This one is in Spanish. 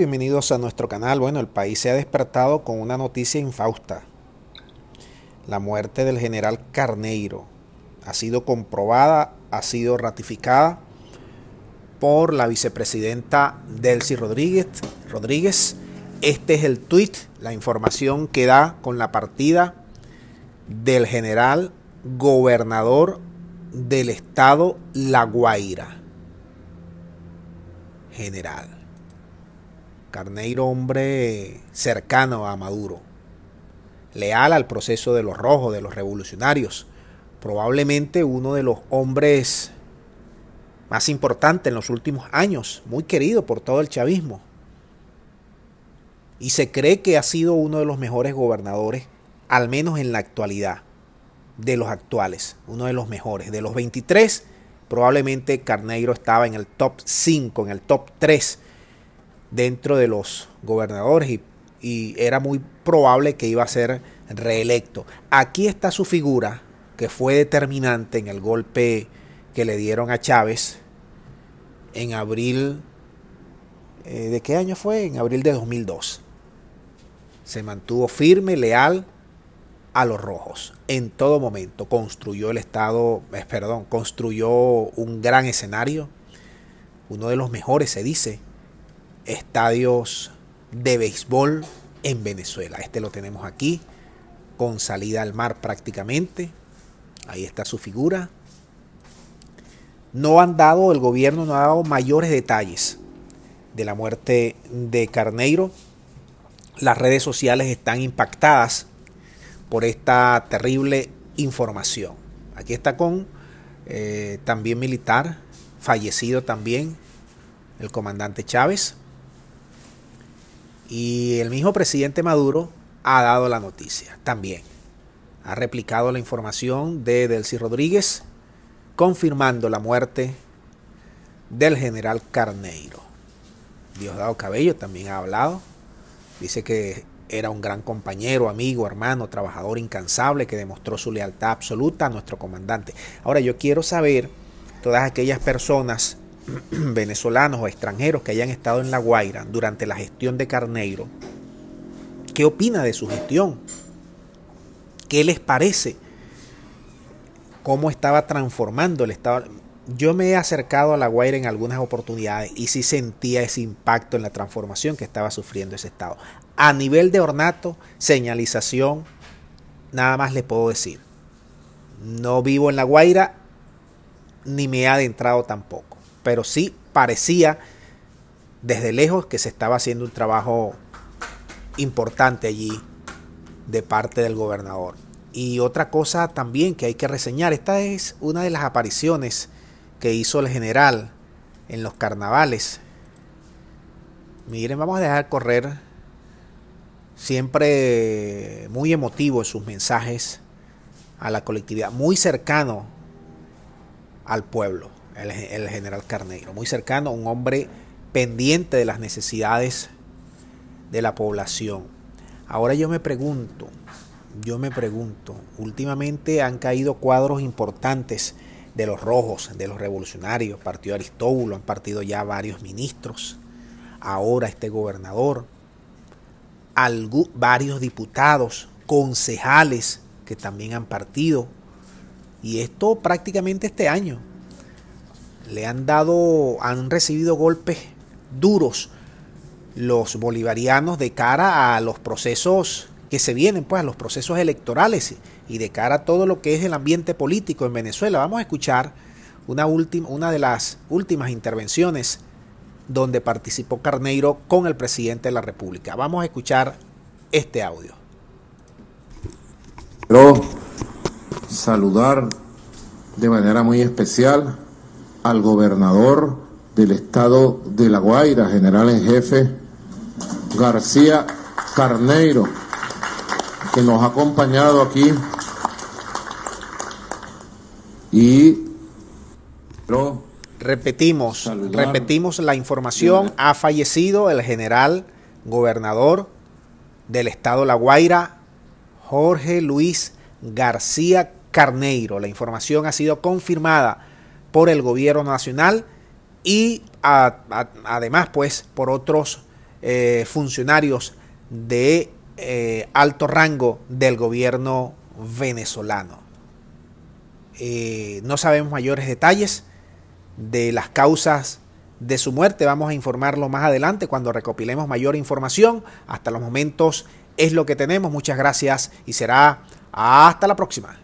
Bienvenidos a nuestro canal. Bueno, el país se ha despertado con una noticia infausta. La muerte del general Carneiro ha sido comprobada, ha sido ratificada por la vicepresidenta Delcy Rodríguez. Rodríguez. Este es el tweet, la información que da con la partida del general gobernador del estado La Guaira. General Carneiro, hombre cercano a Maduro, leal al proceso de los rojos, de los revolucionarios, probablemente uno de los hombres más importantes en los últimos años, muy querido por todo el chavismo. Y se cree que ha sido uno de los mejores gobernadores, al menos en la actualidad, de los actuales, uno de los mejores. De los 23, probablemente Carneiro estaba en el top 5, en el top 3 dentro de los gobernadores y, era muy probable que iba a ser reelecto. Aquí está su figura, que fue determinante en el golpe que le dieron a Chávez en abril, eh, ¿de qué año fue? En abril de 2002. Se mantuvo firme, leal a los rojos en todo momento. Construyó el Estado, eh, perdón, construyó un gran escenario, uno de los mejores se dice, estadios de béisbol en Venezuela. Este lo tenemos aquí, con salida al mar prácticamente. Ahí está su figura. No han dado, el gobierno no ha dado mayores detalles de la muerte de Carneiro. Las redes sociales están impactadas por esta terrible información. Aquí está con eh, también militar, fallecido también el comandante Chávez. Y el mismo presidente Maduro ha dado la noticia también. Ha replicado la información de Delcy Rodríguez, confirmando la muerte del general Carneiro. Diosdado Cabello también ha hablado. Dice que era un gran compañero, amigo, hermano, trabajador incansable que demostró su lealtad absoluta a nuestro comandante. Ahora yo quiero saber, todas aquellas personas venezolanos o extranjeros que hayan estado en La Guaira durante la gestión de Carneiro, ¿qué opina de su gestión? ¿Qué les parece? ¿Cómo estaba transformando el Estado? Yo me he acercado a La Guaira en algunas oportunidades y sí sentía ese impacto en la transformación que estaba sufriendo ese Estado. A nivel de ornato, señalización, nada más le puedo decir. No vivo en La Guaira, ni me he adentrado tampoco pero sí parecía desde lejos que se estaba haciendo un trabajo importante allí de parte del gobernador. Y otra cosa también que hay que reseñar, esta es una de las apariciones que hizo el general en los carnavales. Miren, vamos a dejar correr siempre muy emotivo en sus mensajes a la colectividad, muy cercano al pueblo el, general Carneiro, muy cercano, un hombre pendiente de las necesidades de la población. Ahora yo me pregunto, yo me pregunto, últimamente han caído cuadros importantes de los rojos, de los revolucionarios, partido Aristóbulo, han partido ya varios ministros, ahora este gobernador, varios diputados, concejales que también han partido, y esto prácticamente este año le han dado, han recibido golpes duros los bolivarianos de cara a los procesos que se vienen, pues a los procesos electorales y de cara a todo lo que es el ambiente político en Venezuela. Vamos a escuchar una, última, una de las últimas intervenciones donde participó Carneiro con el presidente de la República. Vamos a escuchar este audio. Quiero saludar de manera muy especial al gobernador del estado de La Guaira, general en jefe García Carneiro, que nos ha acompañado aquí. Y repetimos, repetimos la información, ha fallecido el general gobernador del estado de La Guaira, Jorge Luis García Carneiro. La información ha sido confirmada por el gobierno nacional y además pues por otros eh, funcionarios de eh, alto rango del gobierno venezolano. no sabemos mayores detalles de las causas de su muerte. Vamos a informarlo más adelante cuando recopilemos mayor información. Hasta los momentos es lo que tenemos. Muchas gracias y será hasta la próxima.